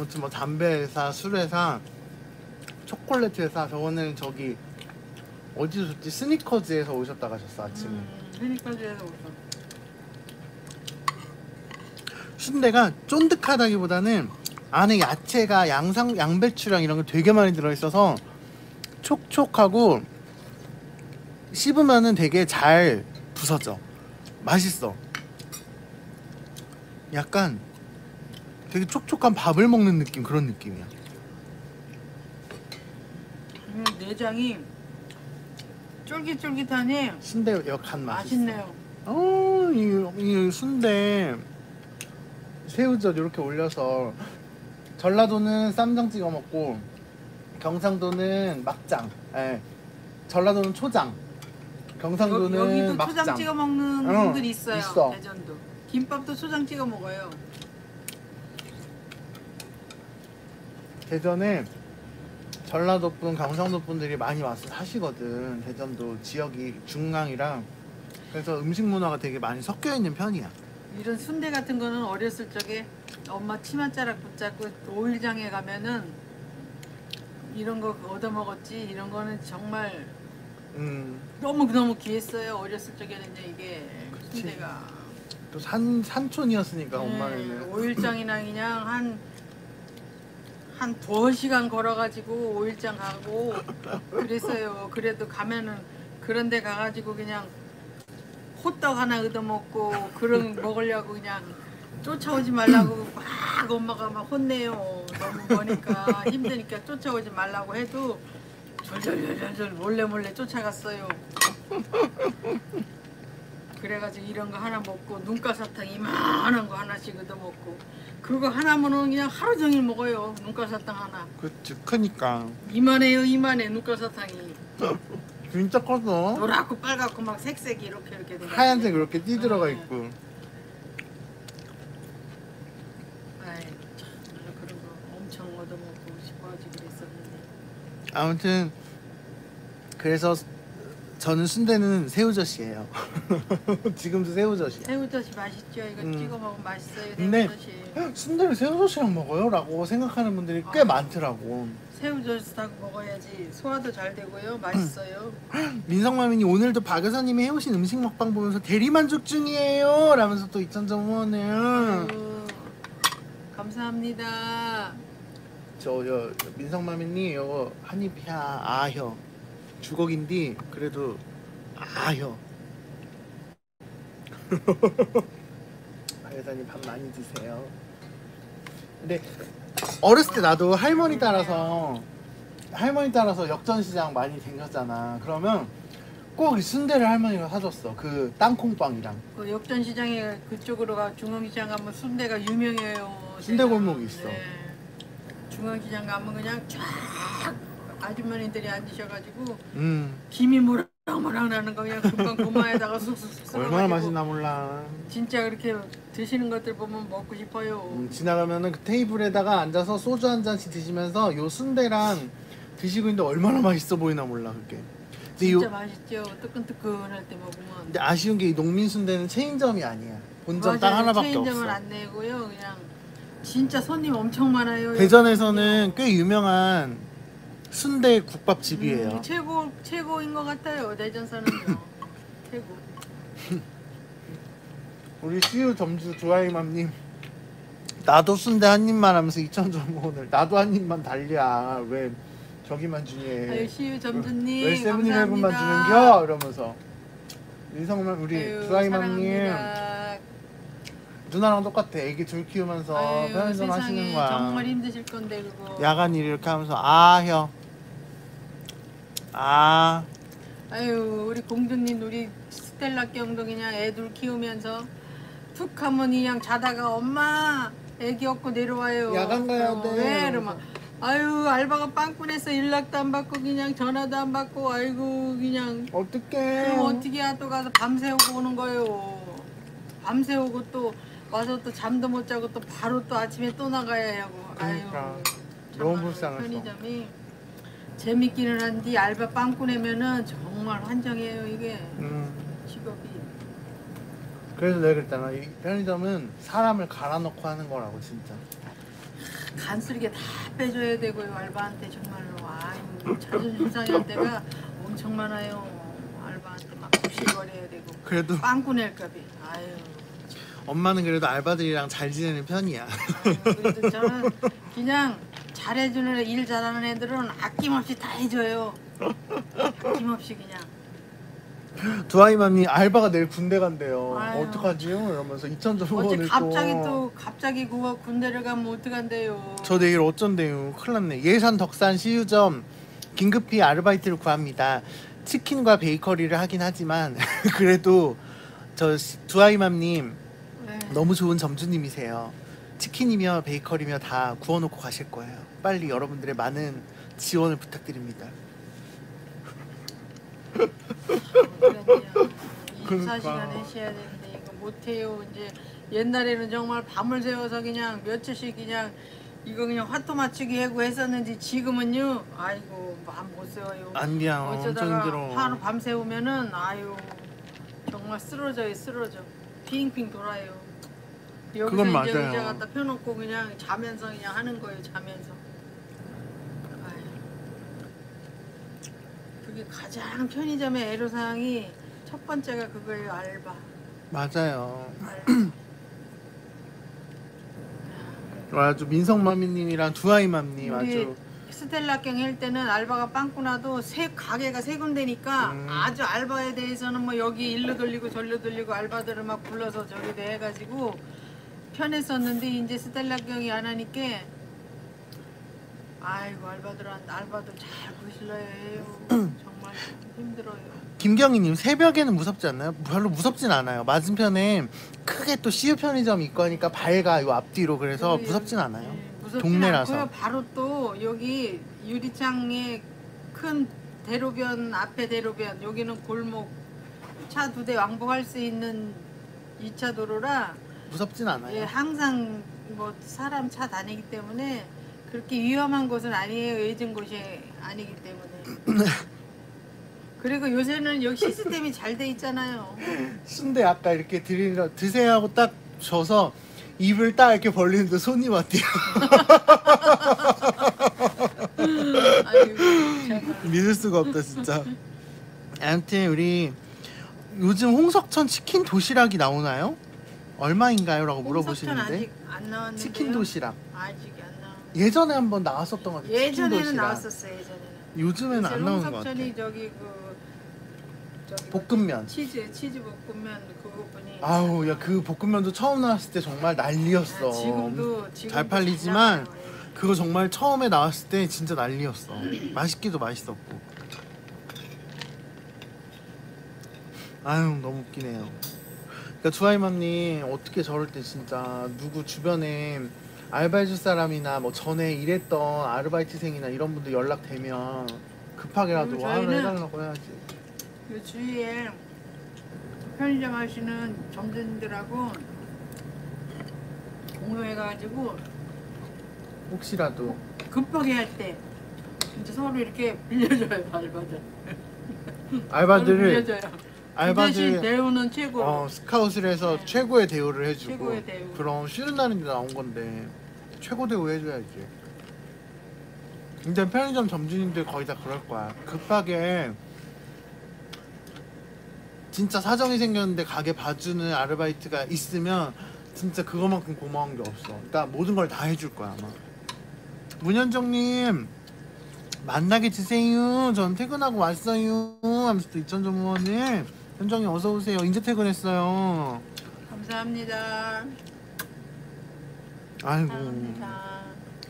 아무튼 뭐 담배 회사, 술 회사, 초콜릿 회사 저거는 저기 어디서 줬지? 스니커즈에서 오셨다 가셨어 아침에. 음, 회니까지에서 오죠. 순대가 쫀득하다기보다는 안에 야채가 양상 양배추랑 이런 게 되게 많이 들어 있어서 촉촉하고 씹으면은 되게 잘 부서져. 맛있어. 약간 되게 촉촉한 밥을 먹는 느낌 그런 느낌이야. 음, 내장이 쫄깃쫄깃하니 순대 역한 맛. 맛있네요. 어, 이, 이 순대 새우젓 이렇게 올려서 전라도는 쌈장 찍어 먹고 경상도는 막장, 예. 전라도는 초장, 경상도는 여, 기도 막장. 초장 찍어 먹는 응, 분들이 있어요. 있어. 대전도. 김밥도 초장 찍어 먹어요. 대전에 전라도 분, 경상도 분들이 많이 와서 사시거든. 대전도 지역이 중앙이라 그래서 음식 문화가 되게 많이 섞여 있는 편이야. 이런 순대 같은 거는 어렸을 적에 엄마 치맛자락 붙잡고 오일장에 가면은 이런 거 얻어 먹었지. 이런 거는 정말 음. 너무 너무 귀했어요. 어렸을 적에는 이제 이게 그치. 순대가 또 산 산촌이었으니까 네, 엄마는. 오일장이나 그냥 한 한 두어 시간 걸어가지고 오일장 가고 그랬어요. 그래도 가면은 그런 데 가가지고 그냥 호떡 하나 얻어먹고 그런 먹으려고 그냥 쫓아오지 말라고 막 엄마가 막 혼내요. 너무 머니까 힘드니까 쫓아오지 말라고 해도 졸졸졸졸 몰래 몰래 쫓아갔어요. 그래가지고 이런 거 하나 먹고 눈가 사탕 이만한 거 하나씩 얻어 먹고 그거 하나면은 그냥 하루 종일 먹어요 눈가 사탕 하나 그치 크니까. 이만해요 이만해 눈가 사탕이 [laughs] 진짜 커서 노랗고 빨갛고 막 색색이 이렇게 이렇게 돼가지고. 하얀색 이렇게 띠 들어가 네. 있고. 아이 참 나는 그런 거 엄청 얻어 먹고 싶어가지고 그랬었는데 아무튼 그래서 저는 순대는 새우젓이에요. [laughs] 지금도 새우젓이야. 새우젓이 맛있죠 이거 음. 찍어 먹으면 맛있어요 근데 새우젓이 순대를 새우젓이랑 먹어요? 라고 생각하는 분들이 꽤 아. 많더라고. 새우젓하고 먹어야지 소화도 잘 되고요 맛있어요 [gasps] 민성마민이 오늘도 박 여사님이 해오신 음식 먹방 보면서 대리만족 중이에요 라면서 또 2,000점 후원을 감사합니다 저 여, 민성마민이 요거 한입이야 아혀 주걱인디 그래도 아혀 박 여사님 밥 많이 드세요 근데 어렸을 때 나도 할머니 따라서 할머니 따라서 역전시장 많이 댕겼잖아 그러면 꼭 이 순대를 할머니가 사줬어 그 땅콩빵이랑 그 역전시장에 그쪽으로 가 중앙시장 가면 순대가 유명해요. 순대. 골목이 있어. 네. 중앙시장 가면 그냥 쫙 아주머니들이 앉으셔가지고 음 김이 모락모락 나는 거 그냥 금방 고마에다가 쑥쑥쑥 [laughs] 얼마나 맛있나 몰라 진짜 그렇게 드시는 것들 보면 먹고 싶어요. 음, 지나가면은 그 테이블에다가 앉아서 소주 한 잔씩 드시면서 요 순대랑 드시고 있는데 얼마나 맛있어 보이나 몰라 그게. 근데 진짜 요 맛있죠. 뜨끈뜨끈할 때 먹으면. 근데 아쉬운 게 이 농민 순대는 체인점이 아니야. 본점 딱 맞아요. 하나밖에 없어. 안 내고요. 그냥 진짜 손님 엄청 많아요. 대전에서는 꽤 유명한 순대 국밥집이에요. 음, 최고 최고인 것 같아요. 대전사는요. [laughs] 최고. 우리 CU 점주 조아이맘님 나도 순대 한 입만 하면서 2천 점 오늘 나도 한 입만 달랴 왜 저기만 주니 아유 시우 점주님 왜 세븐일레븐만. 주는겨 이러면서 민성만 우리 조아이맘님. 누나랑 똑같아 애기 둘 키우면서 아유, 편의점 하시는 거야 정말 힘드실 건데 그거. 야간 일 이렇게 하면서 아 형 아 아유 우리 공주님 우리 스텔라 그냥 애들 키우면서 툭 하면 그냥 자다가 엄마 애기 얻고 내려와요. 야간 가야 돼. 왜 이러면 아유 알바가 빵꾸내서 연락도 안 받고 그냥 전화도 안 받고 아이고 그냥 어떡해 그럼 어떻게 해야 또 가서 밤새우고 오는 거예요. 밤새우고 또 와서 또 잠도 못 자고 또 바로 또 아침에 또 나가야 하고. 그러니까. 아유, 너무 불쌍해서. 편의점이 재밌기는 한데 알바 빵꾸 내면은 정말 환장해요 이게. 음, 직업이. 그래서 내가 그랬잖아. 이 편의점은 사람을 갈아넣고 하는 거라고 진짜. 간쓰리게 다 빼줘야 되고요 알바한테 정말로. 아유 자존심 상할 때가 엄청 많아요. 알바한테 막 굽실거려야 되고. 그래도 빵꾸 낼까비 아유. 엄마는 그래도 알바들이랑 잘 지내는 편이야. 아유, 그래도 저는 그냥 잘해주는 애, 일 잘하는 애들은 아낌없이 다 해줘요. 아낌없이 그냥. 두아이맘이 알바가 내일 군대 간대요 아유. 어떡하지요? 이러면서 2천 점 어째 원을 갑자기 또또 갑자기 그거 군대를 가면 어떡한대요. 저 내일 어쩐대요 큰일 났네 예산 덕산 시유점 긴급히 아르바이트를 구합니다 치킨과 베이커리를 하긴 하지만 [laughs] 그래도 저 시- 두아이맘님 네. 너무 좋은 점주님이세요 치킨이며 베이커리며 다 구워놓고 가실 거예요 빨리 여러분들의 많은 지원을 부탁드립니다 어떡하냐. 그러니까. 24시간 하셔야 되는데 이거 못해요. 이제 옛날에는 정말 밤을 새워서 그냥 며칠씩 그냥 이거 그냥 화토 맞추기 하고 했었는지 지금은요 아이고 밤 못 세워요. 엄청 어쩌다가 하루 밤 새우면은 아유 정말 쓰러져요 쓰러져 핑핑 돌아요 여기서 그건 이제 맞아요. 의자 갖다 펴놓고 그냥 자면서 그냥 하는 거예요 자면서 아유 그게 가장 편의점의 애로사항이 첫 번째가 그거예요 알바. 맞아요. 알바. 아주 민성마미님이랑 두아이맘님 아주 스텔라경 할 때는 알바가 빵꾸나도 세 가게가 세 군데니까 음. 아주 알바에 대해서는 뭐 여기 일로 돌리고 절로 돌리고 알바들을 막 불러서 저기도 해가지고 편했었는데 이제 스텔라 경이 안 하니까 아이고 알바들한 알바들 잘 구실러야 해요 [clears throat] 정말 힘들어요 김경희님 새벽에는 무섭지 않나요? 별로 무섭진 않아요. 맞은편에 크게 또 CU 편의점 있고 하니까 밝아 요 앞뒤로 그래서 그리고 무섭진 않아요. 네, 무섭진 동네라서. 않고요. 바로 또 여기 유리창에 큰 대로변 앞에 대로변 여기는 골목 차 두 대 왕복할 수 있는 2차 도로라 무섭진 않아요. 예, 항상 뭐 사람 차 다니기 때문에 그렇게 위험한 곳은 아니에요. 예진 곳이 아니기 때문에. [laughs] 그리고 요새는 여기 시스템이 잘 돼 있잖아요. 순대 아까 이렇게 드리려 드세요 하고 딱 줘서 입을 딱 이렇게 벌리는데 손이 왔대요. 믿을 수가 없다 진짜. 아무튼 우리 요즘 홍석천 치킨 도시락이 나오나요? 얼마인가요?라고 홍석천 물어보시는데. 치킨 도시락 아직 안 나왔. 예전에 한번 나왔었던 것 같아요. 예전에는. 나왔었어요. 예전에는. 요즘에는 안 나오는 것 같아. 홍석천이 저기 그 저기 볶음면. 치즈 치즈 볶음면 그거뿐이. 아우 야 그 볶음면도 처음 나왔을 때 정말 난리였어. 아, 지금도 지금도 잘 팔리지만. 그거 정말 처음에 나왔을 때 진짜 난리였어. 맛있기도 맛있었고. 아유 너무 웃기네요. 그러니까 주아이맘님 어떻게 저럴 때 진짜 누구 주변에 알바 해줄 사람이나 뭐 전에 일했던 아르바이트생이나 이런 분들 연락되면 급하게라도 음, 하루 저희는- 해달라고 해야지. 그 주위에 편의점 하시는 점주님들하고 공유해가지고 혹시라도 급하게 할 때 진짜 서로 이렇게 빌려줘요 알바들. 서로 알바들을 빌려줘요. 그 알바들 대신 대우는 최고. 어, 스카웃을 해서 네. 최고의 대우를 해주고 최고의 대우. 그럼 쉬는 날인데 나온 건데 최고 대우 해줘야지 근데 편의점 점주님들 거의 다 그럴 거야 급하게 진짜 사정이 생겼는데 가게 봐주는 아르바이트가 있으면 진짜 그거만큼 고마운 게 없어 그러니까 모든 걸 다 해줄 거야 아마 문현정님 만나게 드세요 전 퇴근하고 왔어요 하면서 또 이천 전무원님 현정이 어서 오세요. 이제 퇴근했어요. 감사합니다. 아이고. 감사합니다.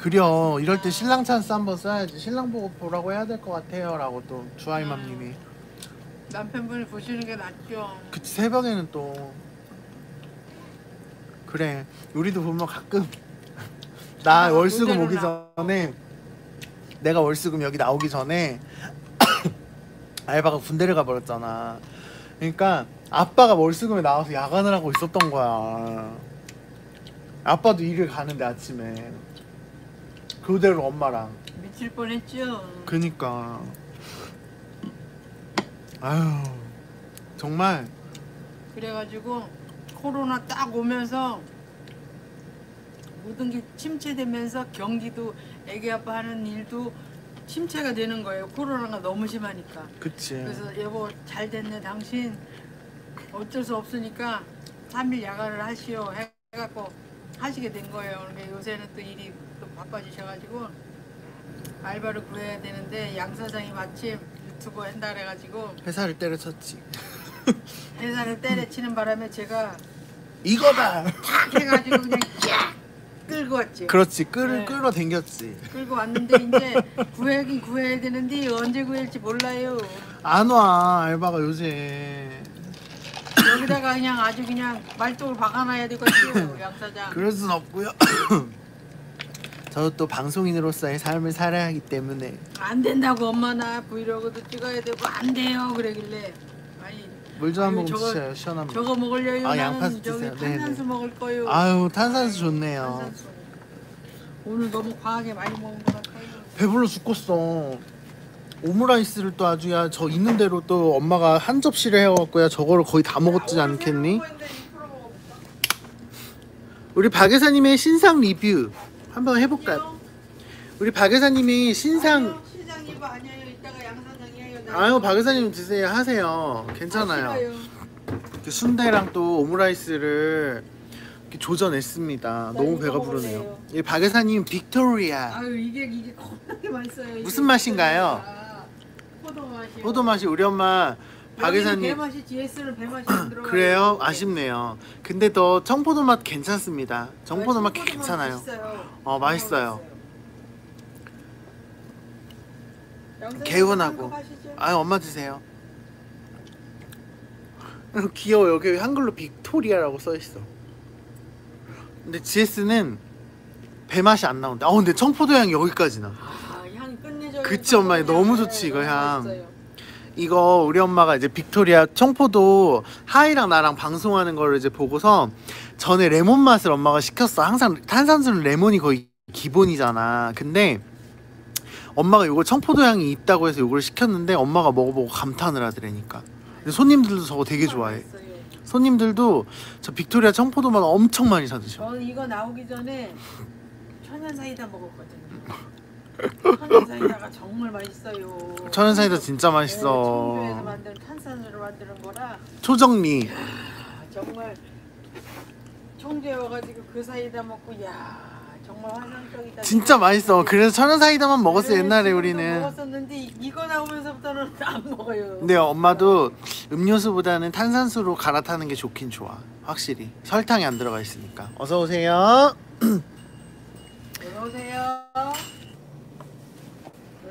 그려. 이럴 때 신랑 찬스 한번 써야지. 신랑 보고 보라고 해야 될 것 같아요. 라고 또 주아이맘님이. 남편분이 보시는 게 낫죠. 그치 새벽에는 또. 그래. 우리도 보면 가끔. [laughs] 나 아, 월수금 오기 나- 전에 내가 월수금 여기 나오기 전에 [coughs] 알바가 군대를 가버렸잖아 그러니까 아빠가 월수금에 나와서 야간을 하고 있었던 거야. 아빠도 일을 가는데 아침에. 그대로 엄마랑. 미칠 뻔했죠. 그니까. 아유 정말. 그래가지고 코로나 딱 오면서 모든 게 침체되면서 경기도 애기 아빠 하는 일도 침체가 되는 거예요. 코로나가 너무 심하니까. 그치 그래서 여보 잘 됐네 당신 어쩔 수 없으니까 3일 야간을 하시오 해갖고 하시게 된 거예요. 그러니까 요새는 또 일이 또 바빠지셔가지고 알바를 구해야 되는데 양 사장이 마침 유튜버 한다 그래가지고 회사를 때려쳤지 회사를 때려치는 바람에 제가 이거다 탁 해가지고 그냥 쫙 끌고 왔지. 그렇지 끌, 네. 끌어 당겼지 끌고 왔는데 이제 구해긴 구해야 되는데 언제 구할지 몰라요. 안 와 알바가 요새 여기다가 그냥 아주 그냥 말뚝을 박아놔야 되겠죠 [coughs] 양 사장. 그럴 순 없고요 [coughs] 저도 또 방송인으로서의 삶을 살아야 하기 때문에 안 된다고 엄마 나 브이로그도 찍어야 되고 안 돼요 그러길래 물좀 한 모금 드셔요 시원한 물 저거 먹으려요 아, 양파수 저기 드세요. 탄산수 네네. 먹을 거요 아유 탄산수 좋네요 탄산수. 오늘 너무 과하게 많이 먹은 것 같아요 배불러 죽겠어 오므라이스를 또 아주 야 저 있는 대로 또 엄마가 한 접시를 해갖고 야 저거를 거의 다 먹었지 않겠니? 우리 박 여사님의 신상 리뷰 한번 해볼까요? 우리 박 여사님이 신상 시장 이거 아니에요 아유 박 의사님 드세요 하세요 괜찮아요 그 순대랑 또 오므라이스를 이렇게 조져냈습니다 너무 배가 부르네요. 이박 의사님 빅토리아 아유 이게 이게 겁나게 맛있어요. 이게. 무슨 맛인가요? 아, 포도 맛이요. 포도 맛이 우리 엄마 박 의사님 배맛이 GS는 배맛이 안 들어가. [clears throat] 그래요? 아쉽네요 근데 또 청포도 맛 괜찮습니다 청포도 맛 괜찮아요 맛있어요. 어, 맛있어요. 영상에서 개운하고. 아유 엄마 드세요 어, 귀여워 여기 한글로 빅토리아라고 써있어 근데 GS는 배 맛이 안 나온다 어 근데 청포도 향이 여기까지 나 아, 향 끝내줘. 그치, 엄마. 너무 좋지, 이거 향. 이거 우리 엄마가 이제 빅토리아 청포도 하이랑 나랑 방송하는 거를 이제 보고서 전에 레몬 맛을 엄마가 시켰어. 항상 탄산수는 레몬이 거의 기본이잖아. 근데 엄마가 이거 청포도 향이 있다고 해서 이걸 시켰는데 엄마가 먹어보고 감탄을 하더라니까. 근데 손님들도 저거 되게 좋아해. 손님들도 저 빅토리아 청포도 맛 엄청 많이 사드셔. 저는 이거 나오기 전에 천연 사이다 먹었거든요. 천연 사이다가 정말 맛있어요. 천연 사이다 진짜 네, 맛있어. 청주에서 만든 탄산수로 만드는 거라 초정리. 아, 정말 청주에 와가지고 그 사이다 먹고 야. 진짜 맛있어. 그래서 천연 사이다만 먹었어 네, 옛날에 우리는. 먹었었는데 이- 이거 나오면서부터는 [laughs] 안 먹어요. 근데 엄마도 음료수보다는 탄산수로 갈아타는 게 좋긴 좋아. 확실히 설탕이 안 들어가 있으니까. 어서 오세요. [clears throat] 어서 오세요. 그럼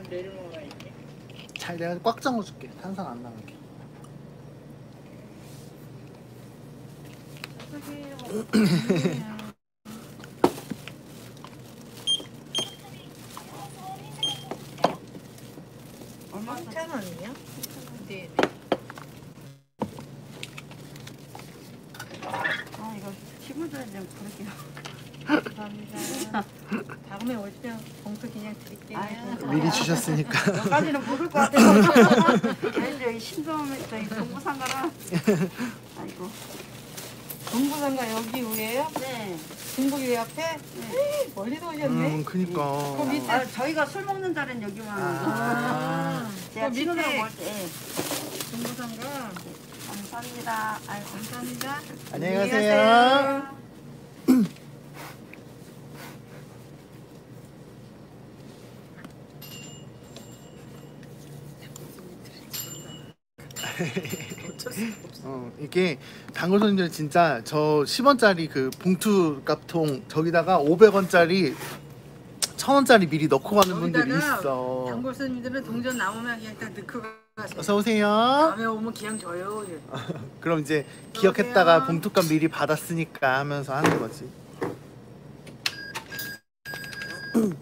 내일 먹어야지. 잘 내가 꽉 잠궈줄게. 탄산 안 나가게. [clears throat] 얼마? 3천 원이요? 네. 아 이거 친구들 좀 그렇게 감사합니다. 다음에 올 때 봉투 그냥 드릴게요. 미리 주셨으니까. [laughs] 여기까지는 부를 것 같아요. [laughs] 아니 여기 신도면 저기 동부상가라. 아이고. 동부상가 여기 위에요? 네. 중국이 앞에? 네. 멀리도 오셨네. 음, 그니까. 그 밑에 아 저희가 술 먹는 자리는 여기만. 아, 밑에 먹을 때. 동부상가. 감사합니다. 아이고. 감사합니다. 안녕히 가세요. 어, 이게 단골 손님들 진짜 저 10원짜리 그 봉투 값통 저기다가 500원짜리 1000원짜리 미리 넣고 가는 분들이 여기다가 있어. 단골 손님들은 동전 남으면 그냥 딱 넣고 가세요. 어서 오세요. 다음에 오면 그냥 줘요. [laughs] 그럼 이제 기억했다가. 봉투값 미리 받았으니까 하면서 하는 거지. [clears throat]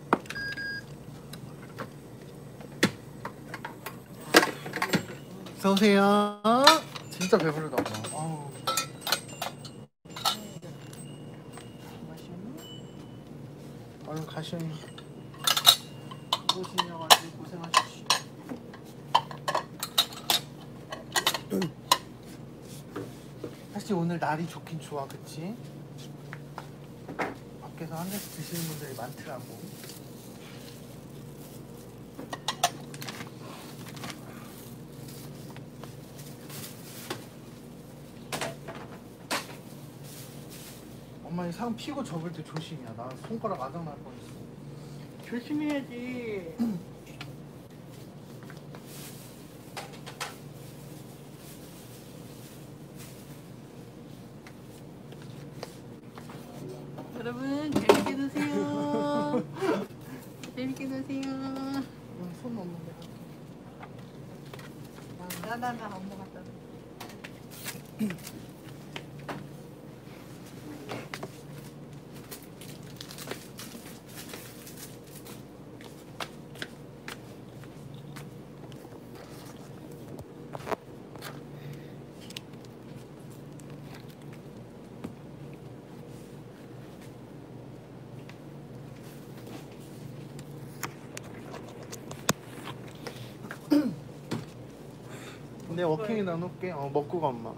어서 오세요. 진짜 배부르다. 아우. 얼른 가시오. 오시려가지고 고생하십시오. 사실 오늘 날이 좋긴 좋아, 그치? 밖에서 한 잔씩 드시는 분들이 많더라고. 상 피고 접을 때 조심이야. 나 손가락 아작 날 뻔했어. 조심해야지. [clears throat] 여러분 재밌게 드세요. 재밌게 드세요. 응, 손 넣는데. 나나나 갖다 줘. 내 워킹에 넣어놓을게. 어, 먹고 가, 엄마.